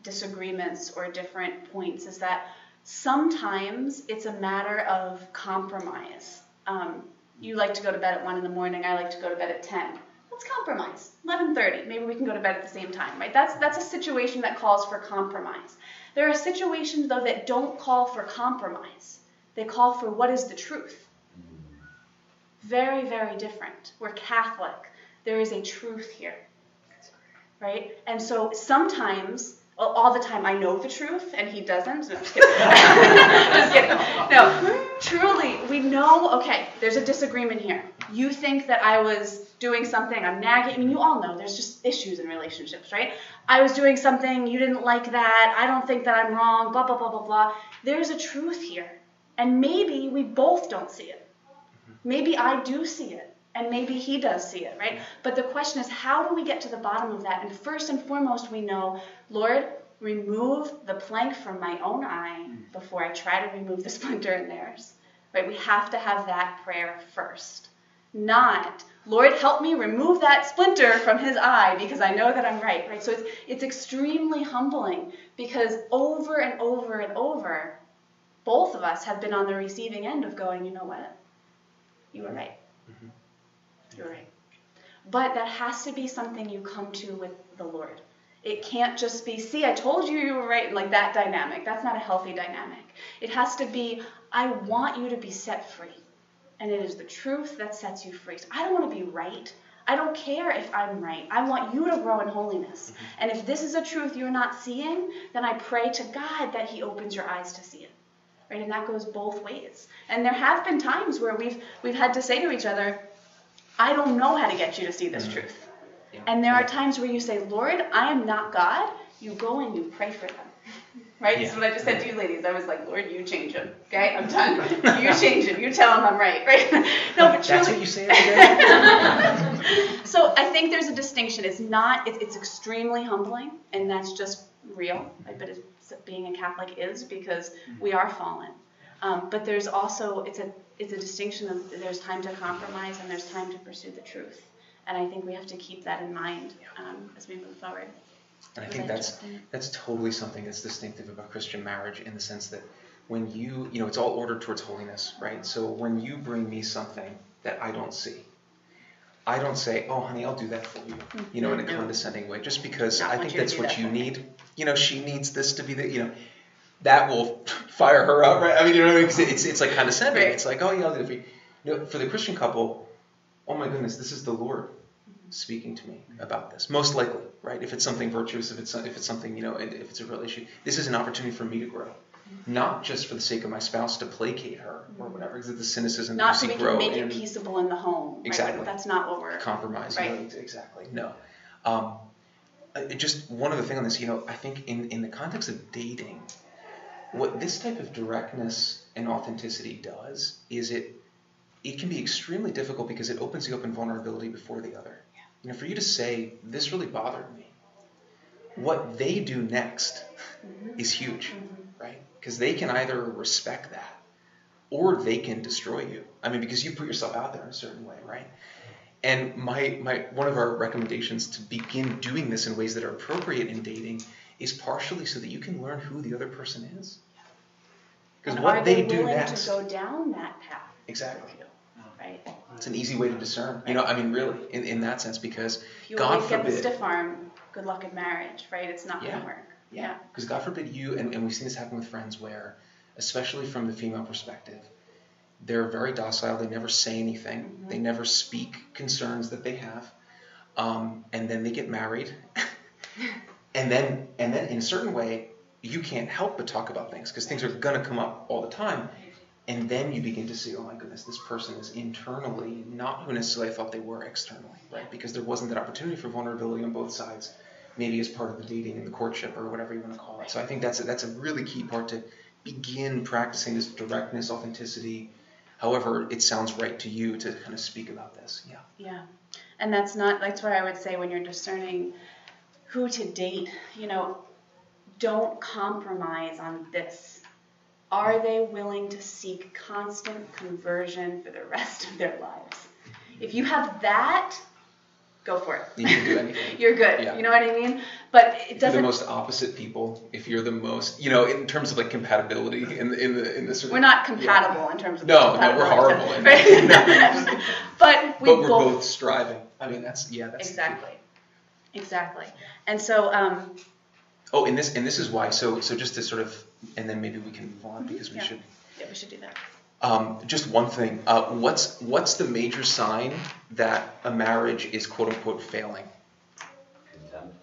disagreements or different points, is that sometimes it's a matter of compromise. Um, you like to go to bed at one in the morning. I like to go to bed at ten. Let's compromise. Eleven thirty. Maybe we can go to bed at the same time, right? That's that's a situation that calls for compromise. There are situations though that don't call for compromise. They call for what is the truth. Very, very different. We're Catholic. There is a truth here. Right? And so sometimes, well, all the time, I know the truth and he doesn't. No, just kidding. just kidding. No, truly, we know, okay, there's a disagreement here. You think that I was doing something, I'm nagging. I mean, you all know there's just issues in relationships, right? I was doing something, you didn't like that, I don't think that I'm wrong, blah, blah, blah, blah, blah. There's a truth here. And maybe we both don't see it. Mm-hmm. Maybe I do see it, and maybe he does see it, right? But the question is, how do we get to the bottom of that? And first and foremost, we know, Lord, remove the plank from my own eye before I try to remove the splinter in theirs. Right? We have to have that prayer first. Not, Lord, help me remove that splinter from his eye because I know that I'm right. Right? So it's it's extremely humbling because over and over and over, both of us have been on the receiving end of going, you know what? You were right. Mhm. You're right. But that has to be something you come to with the Lord. It can't just be, see, I told you you were right, like that dynamic. That's not a healthy dynamic. It has to be, I want you to be set free. And it is the truth that sets you free. So I don't want to be right. I don't care if I'm right. I want you to grow in holiness. Mm-hmm. And if this is a truth you're not seeing, then I pray to God that He opens your eyes to see it. Right? And that goes both ways. And there have been times where we've we've had to say to each other, I don't know how to get you to see this Mhm. truth. Yeah. And there are times where you say, Lord, I am not God. You go and you pray for them. Right? This is what I just said to you ladies. I was like, Lord, you change him. Okay? I'm done. you change him. You tell him I'm right. Right? no, but truly. That's what you say every day? so I think there's a distinction. It's not. It's, it's extremely humbling, and that's just real. But it's, being a Catholic is because we are fallen. Um, but there's also it's a it's a distinction of there's time to compromise and there's time to pursue the truth. And I think we have to keep that in mind um, as we move forward. And I think that's that's totally something that's distinctive about Christian marriage in the sense that when you you know it's all ordered towards holiness, right? So when you bring me something that I don't see, I don't say, "Oh, honey, I'll do that for you," you know, in a Mhm. condescending way, just because Not I think that's what you me. need. You know, she needs this to be the you know. That will fire her up, right? I mean, you know what I mean? 'Cause it's, it's like condescending. Right. It's like, oh, yeah, I'll do it for you. you know, for the Christian couple, oh my goodness, this is the Lord speaking to me about this. Most likely, right? If it's something virtuous, if it's if it's something you know, and if it's a real issue, this is an opportunity for me to grow, not just for the sake of my spouse to placate her or whatever, because the cynicism Not that we we grow can make it peaceable in the home. Right? Exactly. That's not what we're. compromising. Right. ex- exactly. No. Um, just one other thing on this. You know, I think in in the context of dating, what this type of directness and authenticity does is it it can be extremely difficult because it opens you up in vulnerability before the other. You know, for you to say this really bothered me, what they do next Mhm. is huge, Mhm. right? Because they can either respect that or they can destroy you. I mean, because you put yourself out there in a certain way, right? And my, my one of our recommendations to begin doing this in ways that are appropriate in dating is partially so that you can learn who the other person is. Because And what are they, they do willing next, to go down that path? exactly, Right? it's an easy way to discern. You know, I mean, really, in, in that sense, because If you God always get the forbid. stiff arm, good luck in marriage, right? It's not Yeah. gonna work. Yeah. Because God forbid you, and, and we've seen this happen with friends where, especially from the female perspective, They're very docile. They never say anything. Mhm. They never speak concerns that they have. Um, and then they get married. and then and then in a certain way, you can't help but talk about things because things are gonna come up all the time. And then you begin to see, oh my goodness, this person is internally not who necessarily I thought they were externally, right? Because there wasn't that opportunity for vulnerability on both sides, maybe as part of the dating and the courtship or whatever you want to call it. So I think that's a, that's a really key part to begin practicing this directness, authenticity, however it sounds right to you to kind of speak about this. Yeah. Yeah. And that's not, that's where I would say when you're discerning who to date, you know, don't compromise on this. Are they willing to seek constant conversion for the rest of their lives? If you have that, go for it. You can do anything. You're good. Yeah. You know what I mean? But it If you're the most opposite people, if you're the most, you know, in terms of like compatibility in the in the in of We're not yeah. compatible in terms of No, no, we're horrible. right? but we But we're both both striving. I mean, that's yeah, that's exactly, exactly. And so, um, Oh, and this and this is why. So so just to sort of, and then maybe we can move on because we Yeah. should. yeah, we should do that. Um, just one thing. Uh, what's what's the major sign that a marriage is quote unquote failing? Contempt.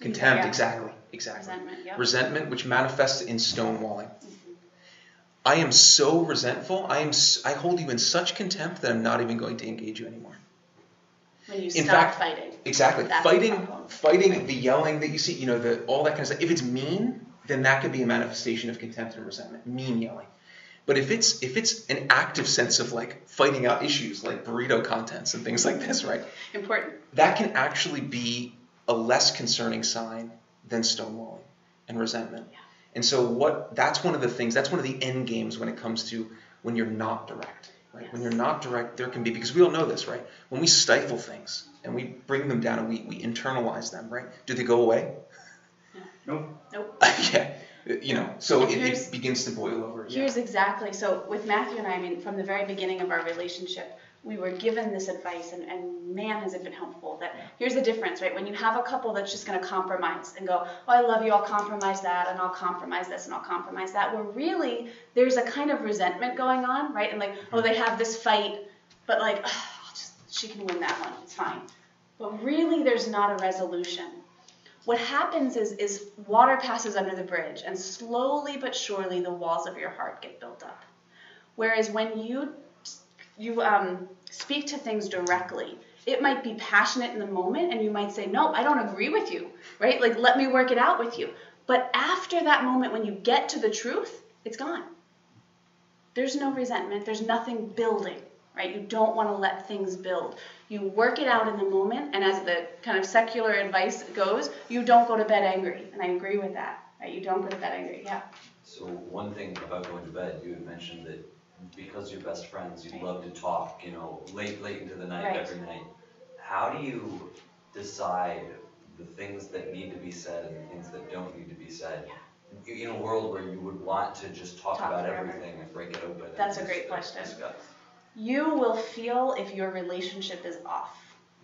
Contempt. Yeah. Exactly. Exactly. Resentment. Yep. Resentment, which manifests in stonewalling. I am so resentful. I am. I hold you in such contempt that I'm not even going to engage you anymore. When you In stop fact- fighting. Exactly. That's the fighting, fighting, the yelling that you see, you know, the all that kind of stuff. If it's mean, then that could be a manifestation of contempt and resentment. Mean yelling. But if it's if it's an active sense of like fighting out issues like burrito contents and things like this, right? Important. That can actually be a less concerning sign than stonewalling and resentment. Yeah. And so what that's one of the things, that's one of the end games when it comes to when you're not direct. Right? When you're not direct, there can be because we all know this, right? When we stifle things and we bring them down and we, we internalize them, right? Do they go away? Nope. Nope. yeah. You know, so it, it begins to boil over. Yeah. Here's exactly so with Matthew and I, I mean, from the very beginning of our relationship, we were given this advice, and, and man, has it been helpful. That here's the difference, right? When you have a couple that's just going to compromise and go, oh, I love you, I'll compromise that, and I'll compromise this, and I'll compromise that, where really there's a kind of resentment going on, right? And like, oh, they have this fight, but like, "Ugh, I'll just, she can win that one, it's fine. But really, there's not a resolution what happens is is water passes under the bridge and slowly but surely the walls of your heart get built up whereas when you you um, speak to things directly. It might be passionate in the moment and you might say no i don't agree with you right? Like let me work it out with you. But after that moment when you get to the truth it's gone. There's no resentment. There's nothing building right? You don't want to let things build. You work it out in the moment and as the kind of secular advice goes you don't go to bed angry. And i agree with that right? You don't go to bed angry. Yeah So one thing about going to bed, you had mentioned that because you're best friends, you Right. love to talk, you know, late, late into the night, Right. every night. How do you decide the things that need to be said and the things that don't need to be said? Yeah. In a world where you would want to just talk Talk about forever. everything and break it open. and That's a great question. discuss. you will feel if your relationship is off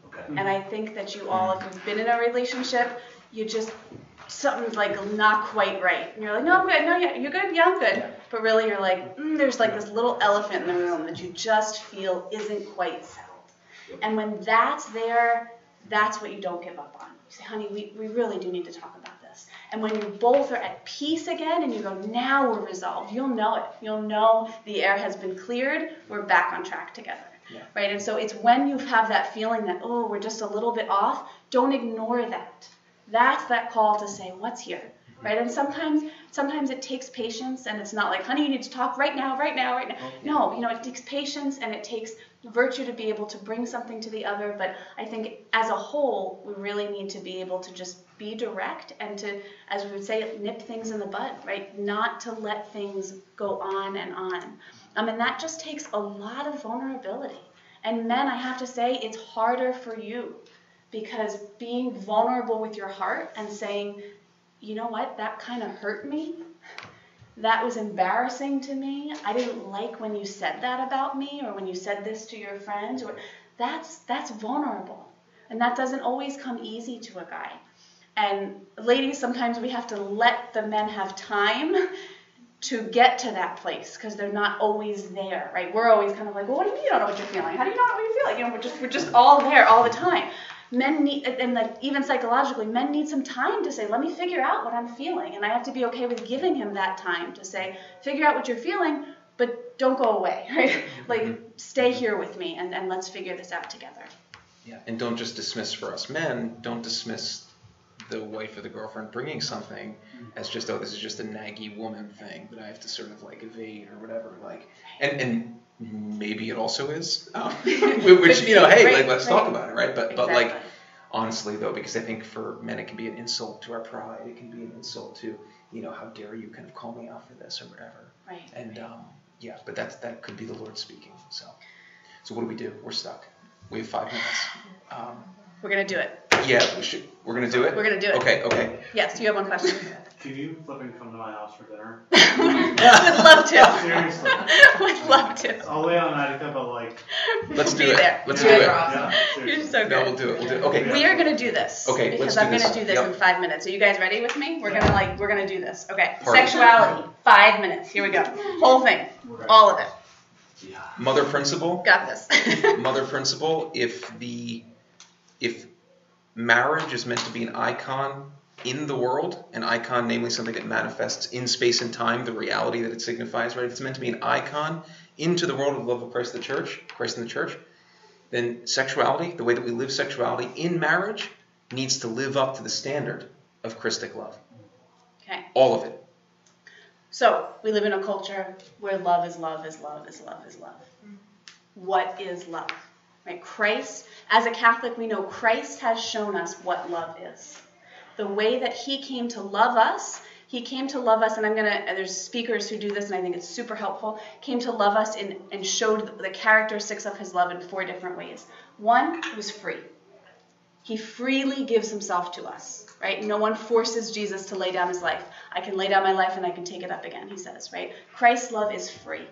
Okay. and i think that you all if mm-hmm. you've been in a relationship you just something's like not quite right and you're like no i'm good no yeah you're good yeah i'm good but really you're like mm, there's like this little elephant in the room that you just feel isn't quite settled and when that's there that's what you don't give up on. You say honey we, we really do need to talk about this. And when you both are at peace again and you go now we're resolved you'll know it. You'll know the air has been cleared. We're back on track together. Yeah. right? And so it's when you have that feeling that oh we're just a little bit off don't ignore that. That's that call to say what's here right? And sometimes sometimes it takes patience and it's not like honey you need to talk right now right now right now. No you know it takes patience and it takes virtue to be able to bring something to the other. But i think as a whole we really need to be able to just be direct and to as we would say nip things in the bud right? Not to let things go on and on. Um, and that just takes a lot of vulnerability. And men i have to say it's harder for you because being vulnerable with your heart and saying you know what that kind of hurt me that was embarrassing to me. I didn't like when you said that about me or when you said this to your friends or that's that's vulnerable. And that doesn't always come easy to a guy. And ladies, sometimes we have to let the men have time to get to that place because they're not always there, right? We're always kind of like, well, what do you mean you don't know what you're feeling? How do you not know what you feel like? You know, we're just we're just all there all the time. Men need, and like even psychologically, men need some time to say, let me figure out what I'm feeling, and I have to be okay with giving him that time to say, figure out what you're feeling, but don't go away, right? Mm-hmm. like stay here with me, and and let's figure this out together. Yeah, and don't just dismiss for us men, don't dismiss the wife or the girlfriend bringing something mm-hmm. as just, oh, this is just a naggy woman thing that I have to sort of like evade or whatever. Like, and, and maybe it also is, um, which, you know, hey, Right, like, let's right. talk about it, right? But, but like, honestly though, because I think for men it can be an insult to our pride, it can be an insult to, you know, how dare you kind of call me out for this or whatever. right. And um, yeah, but that's that could be the Lord speaking. So, so what do we do? We're stuck. We have five minutes. Um, We're gonna do it. yeah, we should. We're gonna do it. We're gonna do it. Okay. Okay. Yes, you have one question. Can you flip and come to my house for dinner? Would love to. Seriously. Would love to. It's all the way on Attica, but like. Let's Be do it. there. Let's You do guys it. are awesome. Yeah, You're seriously. so No, we'll do it. We'll do it. Okay. We are gonna do this. Okay, Because let's do I'm gonna this. do this Yep. in five minutes. Are you guys ready with me? We're Yeah. gonna like we're gonna do this. Okay. Party. Sexuality. Five minutes. Here we go. Whole thing. We're All of it. Yeah. Mother principle. Got this. Mother principle. If the if marriage is meant to be an icon in the world, an icon, namely something that manifests in space and time, the reality that it signifies, right? If it's meant to be an icon into the world of the love of Christ, the church, Christ in the church, then sexuality, the way that we live sexuality in marriage, needs to live up to the standard of Christic love. okay. All of it. So we live in a culture where love is love is love is love is love. Hmm. What is love? Right? Christ, as a Catholic, we know Christ has shown us what love is. The way that he came to love us, he came to love us, and I'm gonna there's speakers who do this, and I think it's super helpful, came to love us in, and showed the characteristics of his love in four different ways. One was free. He freely gives himself to us, right? No one forces Jesus to lay down his life. I can lay down my life and I can take it up again, he says, right? Christ's love is free.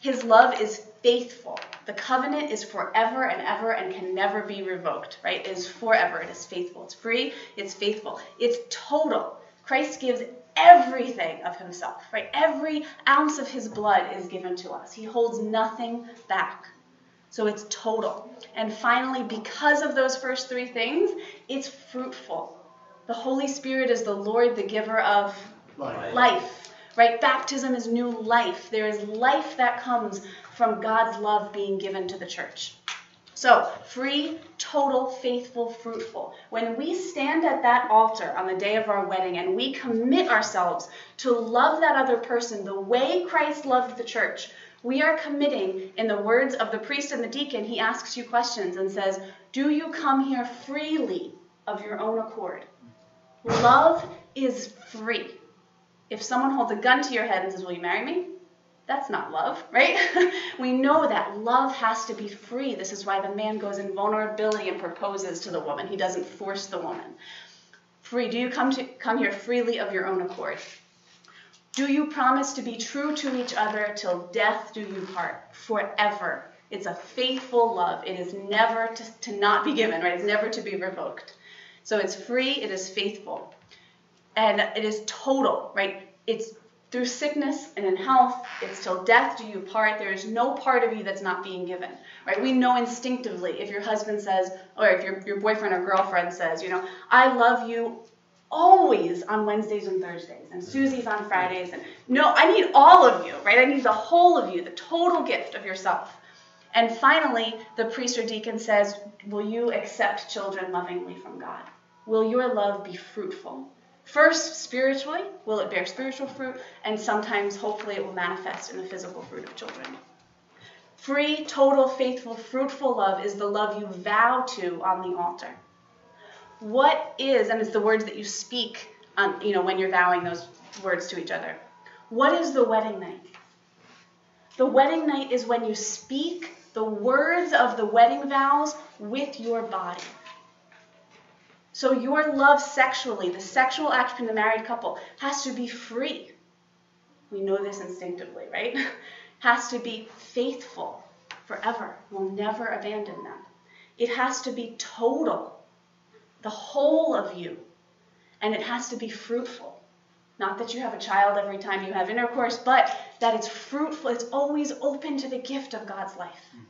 His love is faithful. The covenant is forever and ever and can never be revoked, right? It is forever. It is faithful. It's free. It's faithful. It's total. Christ gives everything of himself, right? Every ounce of his blood is given to us. He holds nothing back. So it's total. And finally, because of those first three things, it's fruitful. The Holy Spirit is the Lord, the giver of Like, life, right? Baptism is new life. There is life that comes from God's love being given to the church. So, free, total, faithful, fruitful. When we stand at that altar on the day of our wedding and we commit ourselves to love that other person the way Christ loved the church, we are committing, in the words of the priest and the deacon, he asks you questions and says, Do you come here freely of your own accord? Love is free. If someone holds a gun to your head and says, Will you marry me? That's not love, right? we know that love has to be free. This is why the man goes in vulnerability and proposes to the woman. He doesn't force the woman. Free. Do you come to come here freely of your own accord? Do you promise to be true to each other till death do you part? Forever. It's a faithful love. It is never to, to not be given, right? It's never to be revoked. So it's free, it is faithful. And it is total, right? It's through sickness and in health, it's till death do you part. There is no part of you that's not being given, right? We know instinctively if your husband says, or if your, your boyfriend or girlfriend says, you know, I love you always on Wednesdays and Thursdays, and Susie's on Fridays, and no, I need all of you, right? I need the whole of you, the total gift of yourself. And finally, the priest or deacon says, Will you accept children lovingly from God? Will your love be fruitful? First, spiritually, will it bear spiritual fruit? And sometimes, hopefully, it will manifest in the physical fruit of children. Free, total, faithful, fruitful love is the love you vow to on the altar. What is, and it's the words that you speak, on, you know, when you're vowing those words to each other. What is the wedding night? The wedding night is when you speak the words of the wedding vows with your body. So your love sexually, the sexual act between the married couple, has to be free. We know this instinctively, right? has to be faithful forever. We'll never abandon them. It has to be total, the whole of you, and it has to be fruitful. Not that you have a child every time you have intercourse, but that it's fruitful, it's always open to the gift of God's life. Hmm.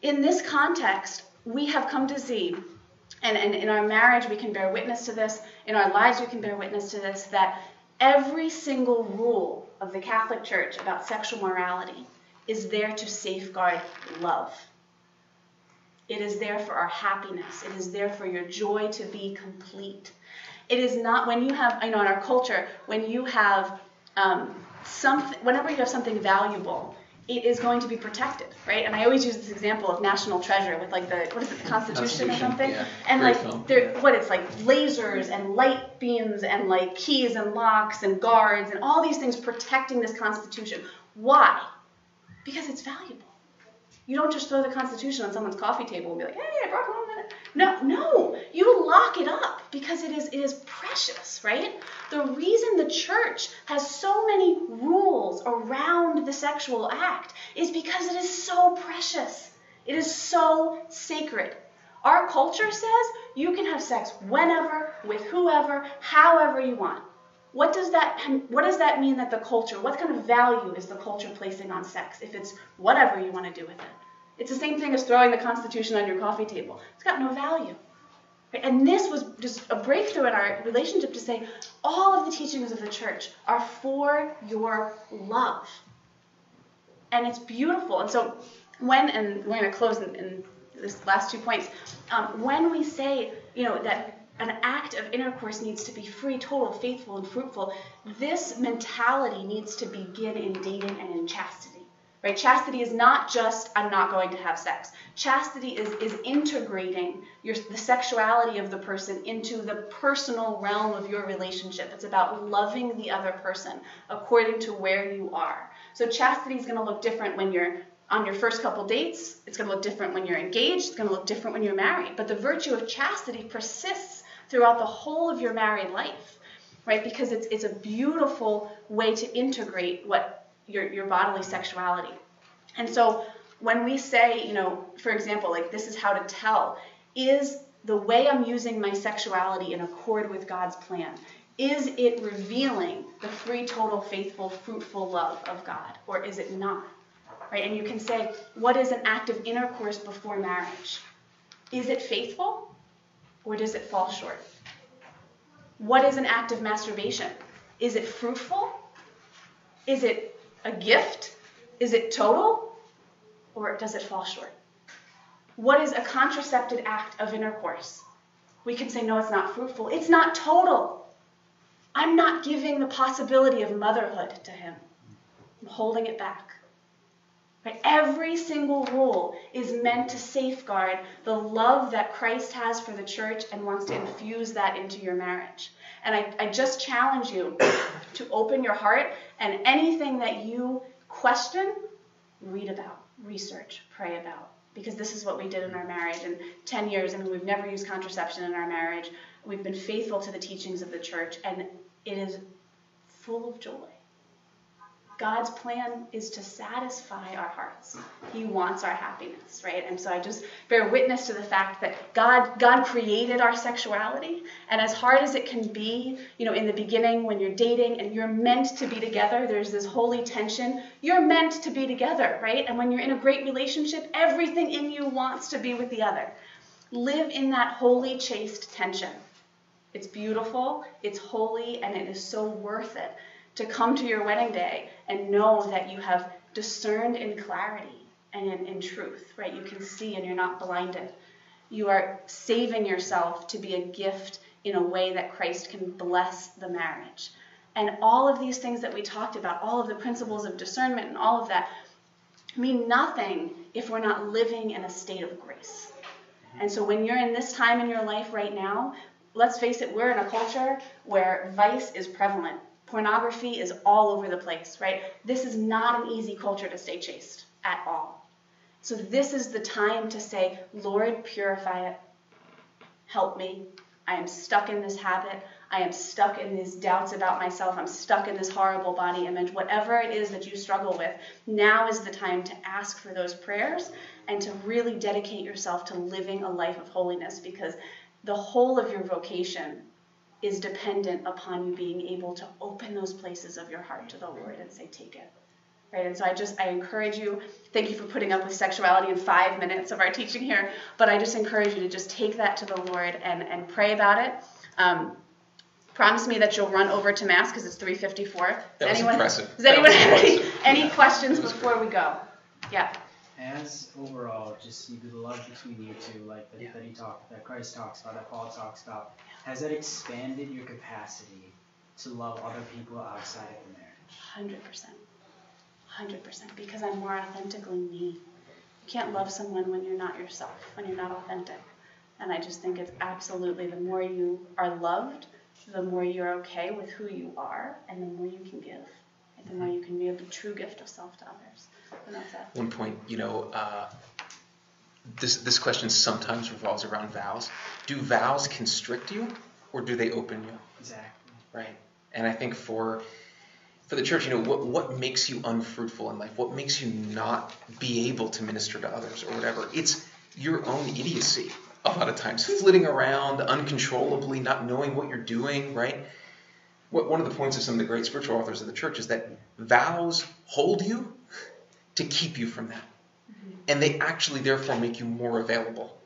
In this context, we have come to see, and, and in our marriage we can bear witness to this, in our lives we can bear witness to this, that every single rule of the Catholic Church about sexual morality is there to safeguard love. It is there for our happiness. It is there for your joy to be complete. It is not when you have, I know in our culture, when you have um, something, whenever you have something valuable, it is going to be protected, right? And I always use this example of national treasure with like the what is it, the Constitution, or something, yeah. and like film. there, what it's like lasers and light beams and like keys and locks and guards and all these things protecting this Constitution. Why? Because it's valuable. You don't just throw the Constitution on someone's coffee table and be like, "Hey, I brought that." No, no, you lock it up because it is it is precious, right? The reason the church has so many rules around the sexual act is because it is so precious. It is so sacred. Our culture says you can have sex whenever, with whoever, however you want. What does that what does that mean that the culture, what kind of value is the culture placing on sex if it's whatever you want to do with it? It's the same thing as throwing the Constitution on your coffee table. It's got no value. And this was just a breakthrough in our relationship to say all of the teachings of the church are for your love. And it's beautiful. And so when, and we're going to close in, in this last two points, um, when we say, you know, that an act of intercourse needs to be free, total, faithful, and fruitful, this mentality needs to begin in dating and in chastity. Right? Chastity is not just I'm not going to have sex. Chastity is is integrating your the sexuality of the person into the personal realm of your relationship. It's about loving the other person according to where you are. So chastity is going to look different when you're on your first couple dates. It's going to look different when you're engaged. It's going to look different when you're married. But the virtue of chastity persists throughout the whole of your married life, right? Because it's it's a beautiful way to integrate what your, your bodily sexuality. And so when we say, you know, for example, like this is how to tell, is the way I'm using my sexuality in accord with God's plan? Is it revealing the free, total, faithful, fruitful love of God, or is it not? Right? And you can say, what is an act of intercourse before marriage? Is it faithful, or does it fall short? What is an act of masturbation? Is it fruitful? Is it a gift? Is it total? Or does it fall short? What is a contracepted act of intercourse? We can say, no, it's not fruitful. It's not total. I'm not giving the possibility of motherhood to him. I'm holding it back. Right? Every single rule is meant to safeguard the love that Christ has for the church and wants to infuse that into your marriage. And I, I just challenge you to open your heart and anything that you question, read about, research, pray about. Because this is what we did in our marriage. In 10 years, I mean, we've never used contraception in our marriage. We've been faithful to the teachings of the church, and it is full of joy. God's plan is to satisfy our hearts. He wants our happiness, right? And so I just bear witness to the fact that God God created our sexuality, and as hard as it can be, you know, in the beginning when you're dating and you're meant to be together, there's this holy tension. You're meant to be together, right? And when you're in a great relationship, everything in you wants to be with the other. Live in that holy chaste tension. It's beautiful, it's holy, and it is so worth it to come to your wedding day and know that you have discerned in clarity and in, in, truth, right? You can see and you're not blinded. You are saving yourself to be a gift in a way that Christ can bless the marriage. And all of these things that we talked about, all of the principles of discernment and all of that, mean nothing if we're not living in a state of grace. And so when you're in this time in your life right now, let's face it, we're in a culture where vice is prevalent pornography is all over the place, right? This is not an easy culture to stay chaste at all. So this is the time to say, Lord, purify it. Help me. I am stuck in this habit. I am stuck in these doubts about myself. I'm stuck in this horrible body image. Whatever it is that you struggle with, now is the time to ask for those prayers and to really dedicate yourself to living a life of holiness because the whole of your vocation is dependent upon you being able to open those places of your heart to the Lord and say, Take it. Right? And so I just I encourage you, thank you for putting up with sexuality in five minutes of our teaching here, but I just encourage you to just take that to the Lord and, and pray about it. Um, promise me that you'll run over to mass because it's 354. Does That was anyone, impressive. Does anyone have any, any questions before we go? Yeah. As overall, just you the love between you two, like that, Yeah. that he talked, that Christ talks about, that Paul talks about, has that expanded your capacity to love other people outside of the marriage? Hundred percent. Hundred percent. Because I'm more authentically me. You can't love someone when you're not yourself, when you're not authentic. And I just think it's absolutely the more you are loved, the more you're okay with who you are, and the more you can give. And the more you can give the true gift of self to others. And that's it. one point, you know, uh, this this question sometimes revolves around vows. Do vows constrict you, or do they open you? Exactly. Right. And I think for for the church, you know, what what makes you unfruitful in life? What makes you not be able to minister to others or whatever? It's your own idiocy. A lot of times, flitting around uncontrollably, not knowing what you're doing. Right. What, one of the points of some of the great spiritual authors of the church is that vows hold you to keep you from that. And they actually, therefore, make you more available.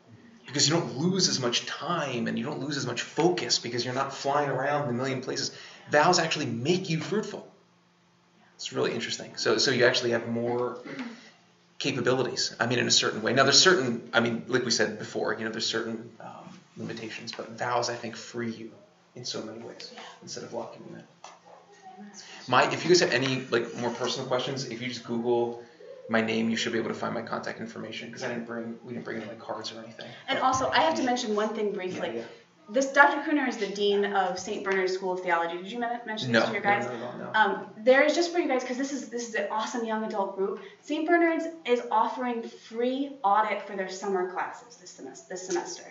Because you don't lose as much time and you don't lose as much focus because you're not flying around in a million places. Vows actually make you fruitful. It's really interesting. So, so you actually have more capabilities. I mean, in a certain way. Now, there's certain, I mean, like we said before, you know, there's certain um, limitations, but vows, I think, free you in so many ways instead of locking you in. My, if you guys have any like more personal questions, if you just Google my name, you should be able to find my contact information because I didn't bring, we didn't bring any like cards or anything. And also, I have to mention one thing briefly. Yeah, yeah. This Dr. Kuhner is the dean of St. Bernard's School of Theology. Did you men- mention No, this to your no, guys? no, no, no. Um, there is just for you guys because this is this is an awesome young adult group. St. Bernard's is offering free audit for their summer classes this semester. This semester.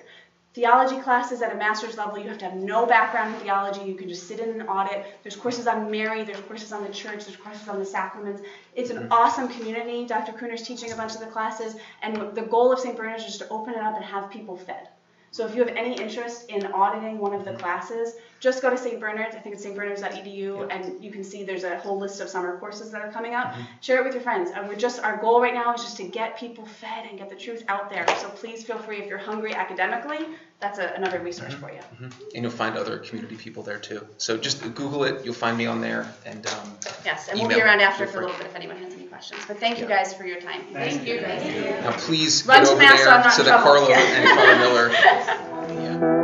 Theology classes at a master's level, you have to have no background in theology. You can just sit in an audit. There's courses on Mary, there's courses on the church, there's courses on the sacraments. It's an Mm-hmm. awesome community. Dr. Kuhner's teaching a bunch of the classes, and the goal of St. Bernard's is just to open it up and have people fed. So if you have any interest in auditing one of the classes, just go to St. Bernard's. I think it's stbernards.edu, Yep. and you can see there's a whole list of summer courses that are coming up. Mhm. Share it with your friends. And we're just our goal right now is just to get people fed and get the truth out there. So please feel free if you're hungry academically. That's a, another resource for you. Mhm. And you'll find other community people there too. So just Google it, you'll find me on there, and um, Yes, and we'll be Email. around after for a little bit if anyone has any questions. But thank you guys for your time. Thank you. Thank you. now please Run get to over Mass there not so that trouble. Carlo Yeah. and Carla Miller. Yeah.